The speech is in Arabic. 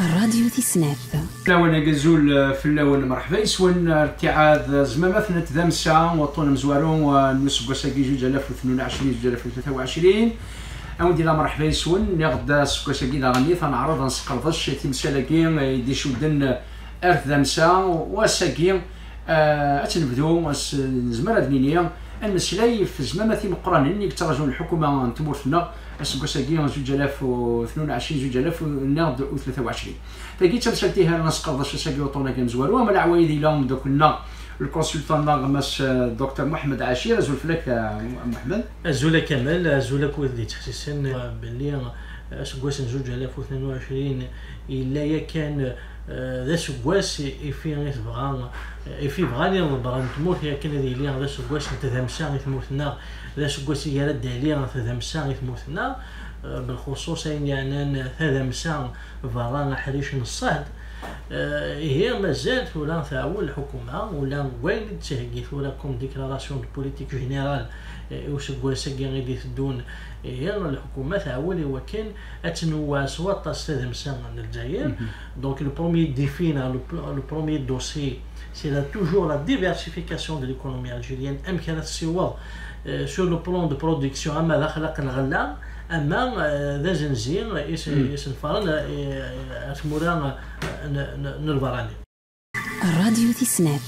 الراديو تيسنات فلاون قزول فلاون مرحبا. يسون ارتعاد زمامات نتذمسا وطون مزوارون ونسب وساقي جوج آلاف وثنون عشرين جوج آلاف وثلاثة وعشرين. أودي لا مرحبا يسون نغدا سكوساكي دا غني تنعرض نسقرضش تمسالاكي يدي شودن أرث ذمسا وساكي أتنبدو نزمر هاد المسلاي في زمامات مقران اللي ترجون الحكومة تمورثنا اسكوساكي 2022 2023 فكي تمسالتيها نسقرض ساكي وطونا كنزوارو وما العوايد لهم دوكنا الكونسلتون غمس دكتور محمد عاشير أزول فلك محمد. أزول كمال أزول كويت دي تخصيصين باللي اسكواس زوج 2022 إلا كان ذا سكواس يفي غير تبغى يفي بغا لي نضرب تموت يا كان دي لي ذا سكواس تذمسا غير تموتنا ذا سكواس يرد عليا تذمسا غير تموتنا بالخصوص يعني تذمسا فالان حريش نصاد. هي مازالت ولا تعول الحكومة ولا وين تهجيت ولا كوم ديكلاراسيون بوليتيك جينيرال واش كواسا غادي تدون هي الحكومة تعول وكان أتنوع سواء أستاذ مسان الجزائر دونك لو بروميي ديفينا لو بروميي دوسي سي توجور لا ديفيرسيفيكاسيون دو ليكونومي الجيريان ام كانت سوا سور لو بلون دو برودكسيون اما لا خلق الغلا اما ذا زنزير يسنفرن اتمورا نربراني الراديو تيسنات